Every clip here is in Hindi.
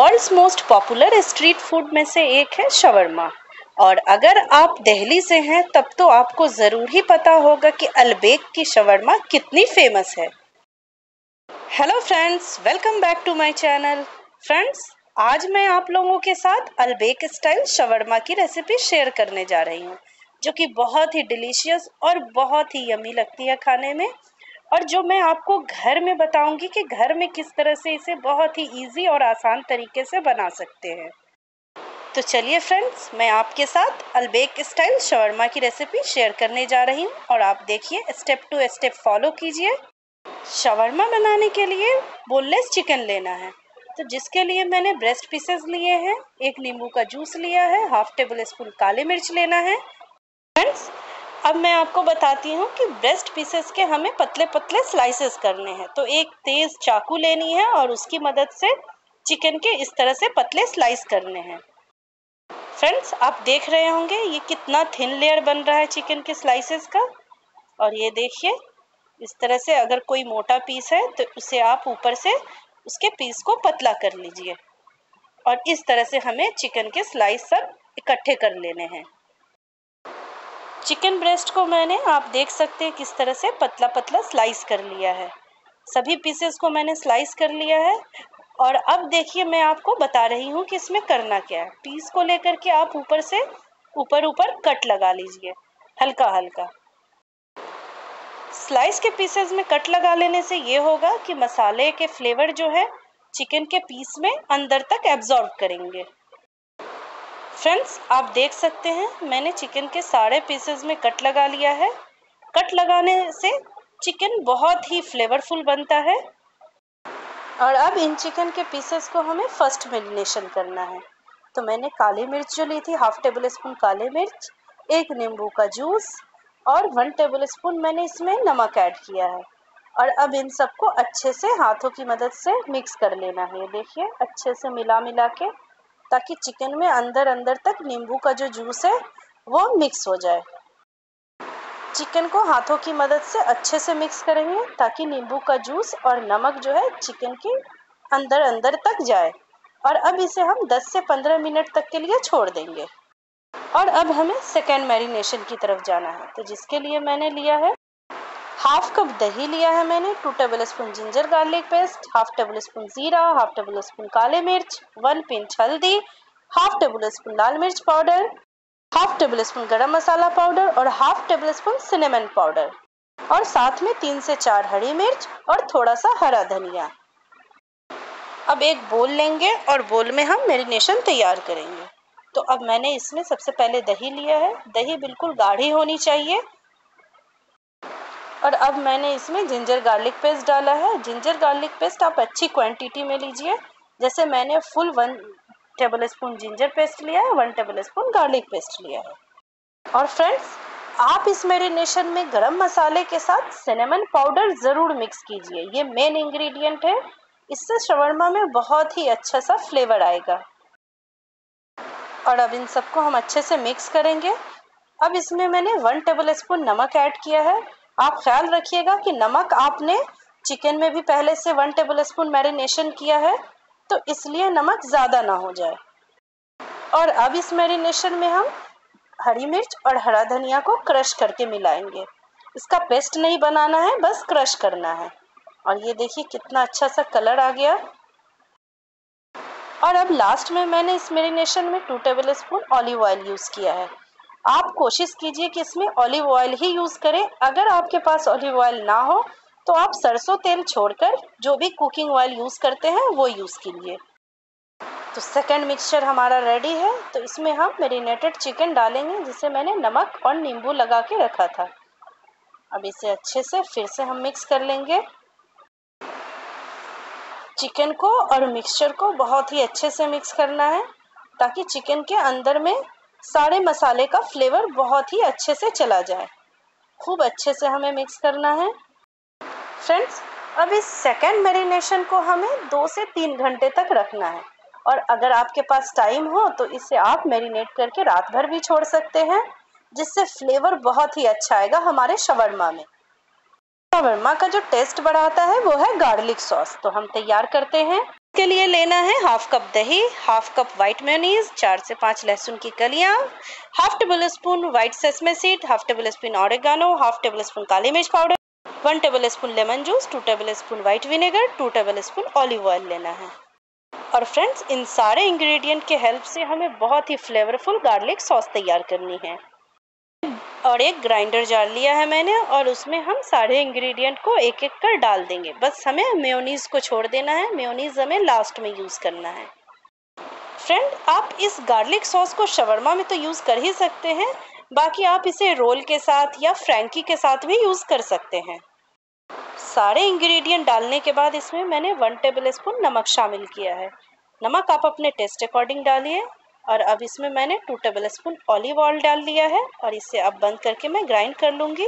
World's most popular street food में से एक है शवरमा और अगर आप दिल्ली से हैं, तब तो आपको ज़रूर ही पता होगा कि अलबेक की शवरमा कितनी फ़ेमस है। Hello friends welcome back to my channel friends आज मैं आप लोगों के साथ अलबेक स्टाइल शवरमा की रेसिपी शेयर करने जा रही हूँ, जो कि बहुत ही डिलीशियस और बहुत ही यमी लगती है खाने में। और जो मैं आपको घर में बताऊँगी कि घर में किस तरह से इसे बहुत ही इजी और आसान तरीके से बना सकते हैं। तो चलिए फ्रेंड्स मैं आपके साथ अलबेक स्टाइल शवरमा की रेसिपी शेयर करने जा रही हूँ और आप देखिए स्टेप टू स्टेप फॉलो कीजिए। शवरमा बनाने के लिए बोनलेस चिकन लेना है। तो जिसके लिए मैंने ब्रेस्ट पीसेस लिए हैं, एक नींबू का जूस लिया है हाफ़ टेबल स्पून काली मिर्च लेना है। फ्रेंड्स अब मैं आपको बताती हूँ कि ब्रेस्ट पीसेस के हमें पतले पतले स्लाइसेस करने हैं। तो एक तेज़ चाकू लेनी है और उसकी मदद से चिकन के इस तरह से पतले स्लाइस करने हैं। फ्रेंड्स आप देख रहे होंगे, ये कितना थिन लेयर बन रहा है चिकन के स्लाइसेस का। और ये देखिए, इस तरह से अगर कोई मोटा पीस है तो उसे आप ऊपर से उसके पीस को पतला कर लीजिए। और इस तरह से हमें चिकन के स्लाइस सब इकट्ठे कर लेने हैं। चिकन ब्रेस्ट को मैंने, आप देख सकते हैं किस तरह से पतला पतला स्लाइस कर लिया है। सभी पीसेस को मैंने स्लाइस कर लिया है और अब देखिए मैं आपको बता रही हूँ कि इसमें करना क्या है। पीस को लेकर के आप ऊपर से ऊपर ऊपर कट लगा लीजिए हल्का हल्का स्लाइस के पीसेस में कट लगा लेने से ये होगा कि मसाले के फ्लेवर जो है, चिकन के पीस में अंदर तक एब्जॉर्ब करेंगे। फ्रेंड्स आप देख सकते हैं, मैंने चिकन के सारे पीसेस में कट लगा लिया है। कट लगाने से चिकन बहुत ही फ्लेवरफुल बनता है। और अब इन चिकन के पीसेस को हमें फ़र्स्ट मेरिनेशन करना है। तो मैंने काली मिर्च जो ली थी हाफ़ टेबल स्पून काली मिर्च, एक नींबू का जूस और वन टेबल स्पून मैंने इसमें नमक ऐड किया है। और अब इन सबको अच्छे से हाथों की मदद से मिक्स कर लेना है। ये देखिए, अच्छे से मिला मिला के ताकि चिकन में अंदर अंदर तक नींबू का जो जूस है, वो मिक्स हो जाए। चिकन को हाथों की मदद से अच्छे से मिक्स करेंगे ताकि नींबू का जूस और नमक जो है चिकन के अंदर अंदर तक जाए। और अब इसे हम 10 से 15 मिनट तक के लिए छोड़ देंगे। और अब हमें सेकेंड मैरिनेशन की तरफ़ जाना है। तो जिसके लिए मैंने लिया है हाफ़ कप दही लिया है मैंने two tablespoon ginger garlic paste half tablespoon ज़ीरा हाफ़ टेबल स्पून काले मिर्च वन पिंच हल्दी हाफ़ टेबल स्पून लाल मिर्च powder half tablespoon garam masala powder और half tablespoon cinnamon powder और साथ में तीन से चार हरी मिर्च और थोड़ा सा हरा धनिया। अब एक बोल लेंगे और बोल में हम मेरीनेशन तैयार करेंगे। तो अब मैंने इसमें सबसे पहले दही लिया है। दही बिल्कुल गाढ़ी होनी चाहिए। और अब मैंने इसमें जिंजर गार्लिक पेस्ट डाला है। जिंजर गार्लिक पेस्ट आप अच्छी क्वांटिटी में लीजिए। जैसे मैंने full one tablespoon ginger paste लिया है one tablespoon garlic paste लिया है। और फ्रेंड्स आप इस मेरीनेशन में गरम मसाले के साथ सिनेमन पाउडर ज़रूर मिक्स कीजिए। ये मेन इंग्रेडिएंट है। इससे शवरमा में बहुत ही अच्छा सा फ्लेवर आएगा। और अब इन सबको हम अच्छे से मिक्स करेंगे। अब इसमें मैंने वन टेबल स्पून नमक ऐड किया है। आप ख्याल रखिएगा कि नमक आपने चिकन में भी पहले से वन टेबल स्पून मैरिनेशन किया है तो इसलिए नमक ज़्यादा ना हो जाए। और अब इस मैरिनेशन में हम हरी मिर्च और हरा धनिया को क्रश करके मिलाएँगे। इसका पेस्ट नहीं बनाना है, बस क्रश करना है। और ये देखिए कितना अच्छा सा कलर आ गया। और अब लास्ट में मैंने इस मेरीनेशन में two tablespoon olive oil use किया है। आप कोशिश कीजिए कि इसमें ऑलिव ऑयल ही यूज़ करें। अगर आपके पास ऑलिव ऑयल ना हो तो आप सरसों तेल छोड़कर जो भी कुकिंग ऑयल यूज़ करते हैं, वो यूज़ कीजिए। तो सेकंड मिक्सचर हमारा रेडी है। तो इसमें हम मेरीनेटेड चिकन डालेंगे, जिसे मैंने नमक और नींबू लगा के रखा था। अब इसे अच्छे से फिर से हम मिक्स कर लेंगे। चिकन को और मिक्सचर को बहुत ही अच्छे से मिक्स करना है, ताकि चिकन के अंदर में सारे मसाले का फ्लेवर बहुत ही अच्छे से चला जाए। खूब अच्छे से हमें मिक्स करना है। फ्रेंड्स अब इस सेकेंड मेरीनेशन को हमें दो से तीन घंटे तक रखना है। और अगर आपके पास टाइम हो तो इसे आप मेरीनेट करके रात भर भी छोड़ सकते हैं, जिससे फ्लेवर बहुत ही अच्छा आएगा हमारे शवरमा में। शवरमा का जो टेस्ट बढ़ाता है, वो है गार्लिक सॉस तो हम तैयार करते हैं। के लिए लेना है हाफ़ कप दही, हाफ़ कप व्हाइट मेयोनीज चार से पाँच लहसुन की कलियाँ half tablespoon white sesame seed half tablespoon oregano half tablespoon काली मिर्च powder one tablespoon lemon juice two tablespoon white vinegar two tablespoon olive oil लेना है। और फ्रेंड्स इन सारे इंग्रेडिएंट के हेल्प से हमें बहुत ही फ्लेवरफुल गार्लिक सॉस तैयार करनी है। और एक ग्राइंडर जार लिया है मैंने और उसमें हम सारे इंग्रेडिएंट को एक एक कर डाल देंगे। बस हमें मेयोनीज को छोड़ देना है। मेयोनीज हमें लास्ट में यूज़ करना है। फ्रेंड आप इस गार्लिक सॉस को शवरमा में तो यूज़ कर ही सकते हैं। बाकी आप इसे रोल के साथ या फ्रैंकी के साथ भी यूज़ कर सकते हैं। सारे इंग्रेडिएंट डालने के बाद इसमें मैंने वन टेबल स्पून नमक शामिल किया है। नमक आप अपने टेस्ट अकॉर्डिंग डालिए। और अब इसमें मैंने two tablespoon olive oil डाल लिया है और इसे अब बंद करके मैं ग्राइंड कर लूँगी।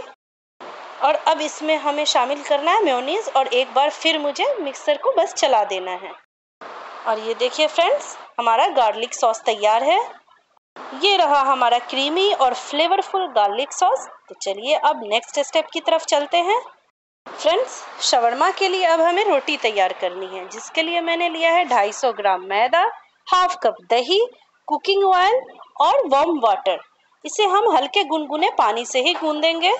और अब इसमें हमें शामिल करना है मेयोनीज और एक बार फिर मुझे मिक्सर को बस चला देना है। और ये देखिए फ्रेंड्स हमारा गार्लिक सॉस तैयार है। ये रहा हमारा क्रीमी और फ्लेवरफुल गार्लिक सॉस तो चलिए अब नेक्स्ट स्टेप की तरफ़ चलते हैं। फ्रेंड्स शवरमा के लिए अब हमें रोटी तैयार करनी है, जिसके लिए मैंने लिया है 250 ग्राम मैदा हाफ़ कप दही कुकिंग ऑयल और वार्म वाटर इसे हम हल्के गुनगुने पानी से ही गूंदेंगे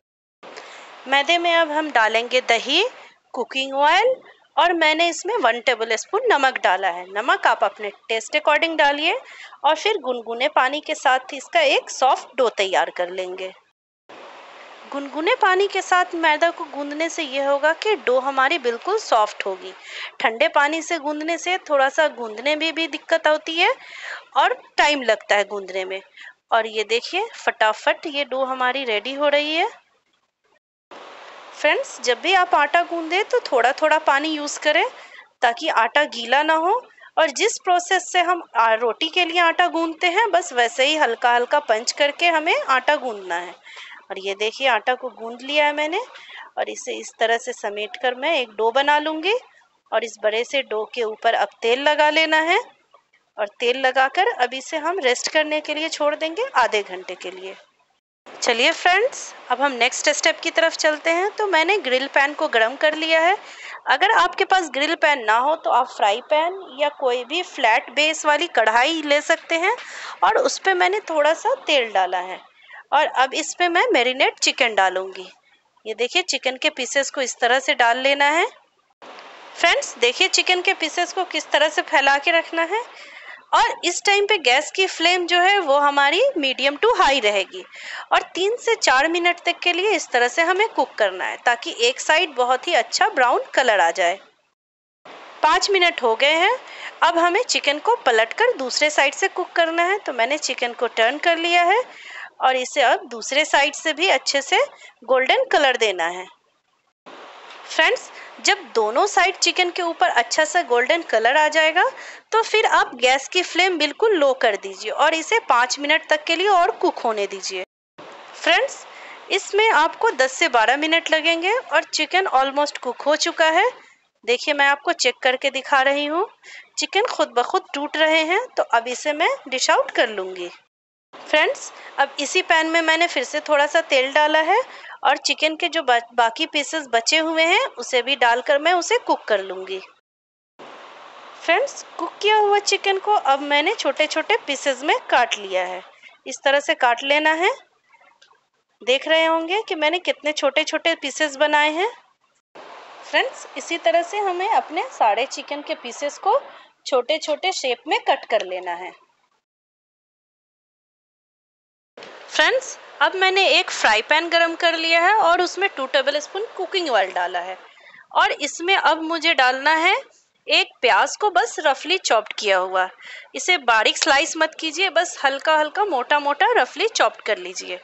मैदे में अब हम डालेंगे दही कुकिंग ऑयल और मैंने इसमें वन टेबल स्पून नमक डाला है। नमक आप अपने टेस्ट अकॉर्डिंग डालिए और फिर गुनगुने पानी के साथ इसका एक सॉफ्ट डो तैयार कर लेंगे। गुनगुने पानी के साथ मैदा को गूंदने से ये होगा कि डो हमारी बिल्कुल सॉफ्ट होगी। ठंडे पानी से गूंदने से थोड़ा सा गूंदने में भी दिक्कत होती है और टाइम लगता है गूंदने में। और ये देखिए, फटाफट ये डो हमारी रेडी हो रही है। फ्रेंड्स, जब भी आप आटा गूंदे तो थोड़ा थोड़ा पानी यूज़ करें ताकि आटा गीला ना हो। और जिस प्रोसेस से हम रोटी के लिए आटा गूंदते हैं, बस वैसे ही हल्का हल्का पंच करके हमें आटा गूंदना है। और ये देखिए, आटा को गूंद लिया है मैंने और इसे इस तरह से समेट कर मैं एक डो बना लूँगी और इस बड़े से डो के ऊपर अब तेल लगा लेना है और तेल लगाकर अब इसे हम रेस्ट करने के लिए छोड़ देंगे आधे घंटे के लिए। चलिए फ्रेंड्स, अब हम नेक्स्ट स्टेप की तरफ़ चलते हैं। तो मैंने ग्रिल पैन को गर्म कर लिया है। अगर आपके पास ग्रिल पैन ना हो तो आप फ्राई पैन या कोई भी फ्लैट बेस वाली कढ़ाई ले सकते हैं और उस पर मैंने थोड़ा सा तेल डाला है। और अब इस पर मैं मेरीनेट चिकन डालूँगी। ये देखिए, चिकन के पीसेस को इस तरह से डाल लेना है। फ्रेंड्स देखिए चिकन के पीसेस को किस तरह से फैला के रखना है। और इस टाइम पे गैस की फ्लेम जो है, वो हमारी मीडियम टू हाई रहेगी। और तीन से चार मिनट तक के लिए इस तरह से हमें कुक करना है, ताकि एक साइड बहुत ही अच्छा ब्राउन कलर आ जाए। पाँच मिनट हो गए हैं। अब हमें चिकन को पलटकर दूसरे साइड से कुक करना है। तो मैंने चिकन को टर्न कर लिया है। और इसे अब दूसरे साइड से भी अच्छे से गोल्डन कलर देना है। फ्रेंड्स जब दोनों साइड चिकन के ऊपर अच्छा सा गोल्डन कलर आ जाएगा तो फिर आप गैस की फ्लेम बिल्कुल लो कर दीजिए और इसे पाँच मिनट तक के लिए और कुक होने दीजिए। फ्रेंड्स इसमें आपको 10 से 12 मिनट लगेंगे और चिकन ऑलमोस्ट कुक हो चुका है। देखिए, मैं आपको चेक करके दिखा रही हूँ। चिकन खुद ब खुद टूट रहे हैं तो अब इसे मैं डिश आउट कर लूँगी। फ्रेंड्स अब इसी पैन में मैंने फिर से थोड़ा सा तेल डाला है और चिकन के जो बाकी पीसेस बचे हुए हैं, उसे भी डालकर मैं उसे कुक कर लूँगी। फ्रेंड्स कुक किया हुआ चिकन को अब मैंने छोटे छोटे पीसेस में काट लिया है। इस तरह से काट लेना है। देख रहे होंगे कि मैंने कितने छोटे छोटे पीसेस बनाए हैं। फ्रेंड्स इसी तरह से हमें अपने सारे चिकन के पीसेस को छोटे छोटे शेप में कट कर लेना है। फ्रेंड्स अब मैंने एक फ्राई पैन गरम कर लिया है और उसमें two tablespoon cooking oil डाला है। और इसमें अब मुझे डालना है एक प्याज को बस रफली चॉप्ड किया हुआ। इसे बारीक स्लाइस मत कीजिए, बस हल्का हल्का मोटा मोटा रफली चॉप्ड कर लीजिए।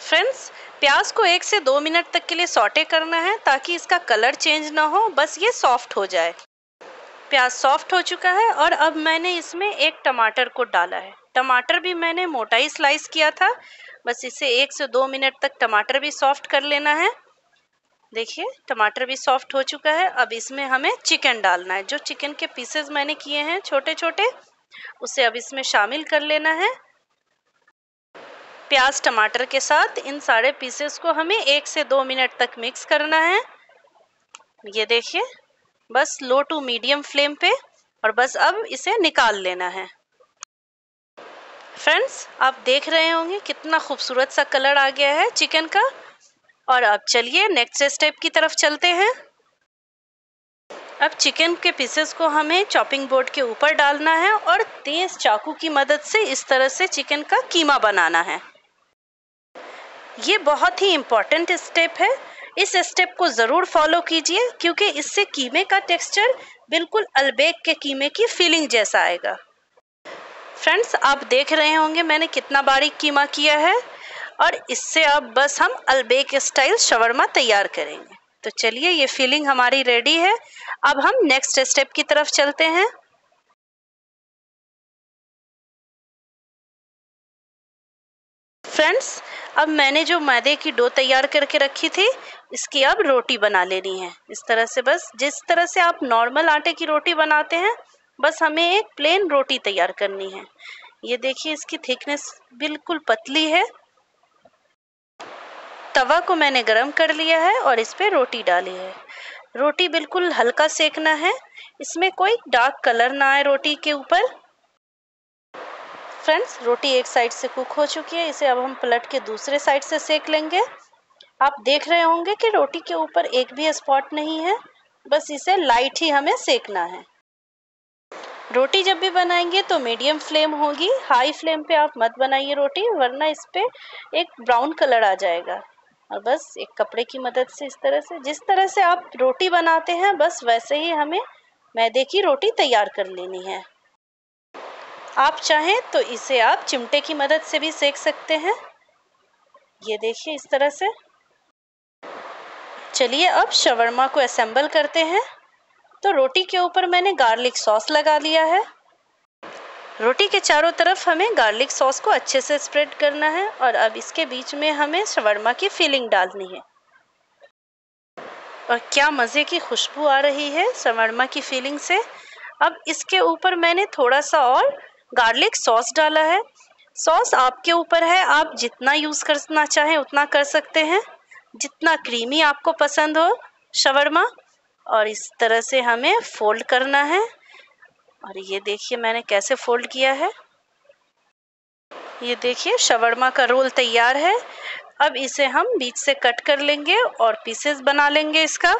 फ्रेंड्स प्याज को एक से दो मिनट तक के लिए सॉटे करना है ताकि इसका कलर चेंज ना हो, बस ये सॉफ्ट हो जाए। प्याज सॉफ्ट हो चुका है और अब मैंने इसमें एक टमाटर को डाला है। टमाटर भी मैंने मोटा ही स्लाइस किया था। बस इसे एक से दो मिनट तक टमाटर भी सॉफ्ट कर लेना है। देखिए, टमाटर भी सॉफ्ट हो चुका है। अब इसमें हमें चिकन डालना है। जो चिकन के पीसेस मैंने किए हैं छोटे छोटे उसे अब इसमें शामिल कर लेना है। प्याज टमाटर के साथ इन सारे पीसेस को हमें एक से दो मिनट तक मिक्स करना है। ये देखिए, बस लो टू मीडियम फ्लेम पे और बस अब इसे निकाल लेना है। फ्रेंड्स आप देख रहे होंगे कितना खूबसूरत सा कलर आ गया है चिकन का। और अब चलिए नेक्स्ट स्टेप की तरफ़ चलते हैं। अब चिकन के पीसेस को हमें चॉपिंग बोर्ड के ऊपर डालना है और तेज चाकू की मदद से इस तरह से चिकन का कीमा बनाना है। ये बहुत ही इंपॉर्टेंट स्टेप है। इस स्टेप को ज़रूर फॉलो कीजिए, क्योंकि इससे कीमे का टेक्सचर बिल्कुल अलबेक के कीमे की फीलिंग जैसा आएगा। फ्रेंड्स आप देख रहे होंगे मैंने कितना बारीक कीमा किया है और इससे अब बस हम अलबेक स्टाइल शवरमा तैयार करेंगे। तो चलिए, ये फीलिंग हमारी रेडी है। अब हम नेक्स्ट स्टेप की तरफ़ चलते हैं। फ्रेंड्स अब मैंने जो मैदे की डो तैयार करके रखी थी, इसकी अब रोटी बना लेनी है। इस तरह से बस, जिस तरह से आप नॉर्मल आटे की रोटी बनाते हैं बस हमें एक प्लेन रोटी तैयार करनी है। ये देखिए, इसकी थिकनेस बिल्कुल पतली है। तवा को मैंने गरम कर लिया है और इस पर रोटी डाली है। रोटी बिल्कुल हल्का सेकना है। इसमें कोई डार्क कलर ना आए रोटी के ऊपर। फ्रेंड्स रोटी एक साइड से कुक हो चुकी है। इसे अब हम पलट के दूसरे साइड से सेक लेंगे। आप देख रहे होंगे कि रोटी के ऊपर एक भी स्पॉट नहीं है। बस इसे लाइट ही हमें सेकना है। रोटी जब भी बनाएँगे तो मीडियम फ्लेम होगी। हाई फ्लेम पे आप मत बनाइए रोटी, वरना इस पर एक ब्राउन कलर आ जाएगा। और बस एक कपड़े की मदद से इस तरह से, जिस तरह से आप रोटी बनाते हैं, बस वैसे ही हमें मैदे की रोटी तैयार कर लेनी है। आप चाहें तो इसे आप चिमटे की मदद से भी सेक सकते हैं। ये देखिए इस तरह से। चलिए अब शवरमा को असेंबल करते हैं। तो रोटी के ऊपर मैंने गार्लिक सॉस लगा लिया है। रोटी के चारों तरफ़ हमें गार्लिक सॉस को अच्छे से स्प्रेड करना है और अब इसके बीच में हमें शवरमा की फिलिंग डालनी है। और क्या मज़े की खुशबू आ रही है शवरमा की फिलिंग से। अब इसके ऊपर मैंने थोड़ा सा और गार्लिक सॉस डाला है। सॉस आपके ऊपर है, आप जितना यूज़ करना चाहें उतना कर सकते हैं। जितना क्रीमी आपको पसंद हो, शवरमा। और इस तरह से हमें फोल्ड करना है। और ये देखिए मैंने कैसे फोल्ड किया है। ये देखिए शवरमा का रोल तैयार है। अब इसे हम बीच से कट कर लेंगे और पीसेस बना लेंगे इसका।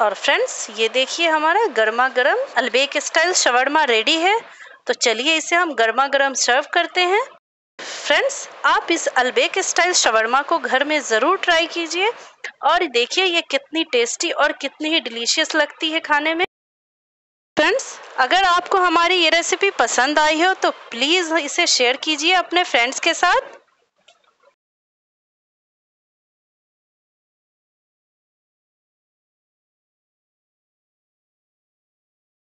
और फ्रेंड्स ये देखिए हमारा गर्मा गर्म अलबेक स्टाइल शवरमा रेडी है। तो चलिए इसे हम गर्मा गर्म सर्व करते हैं। फ्रेंड्स आप इस अलबेक स्टाइल शवरमा को घर में ज़रूर ट्राई कीजिए और देखिए ये कितनी टेस्टी और कितनी ही डिलीशियस लगती है खाने में। फ्रेंड्स अगर आपको हमारी ये रेसिपी पसंद आई हो तो प्लीज़ इसे शेयर कीजिए अपने फ्रेंड्स के साथ।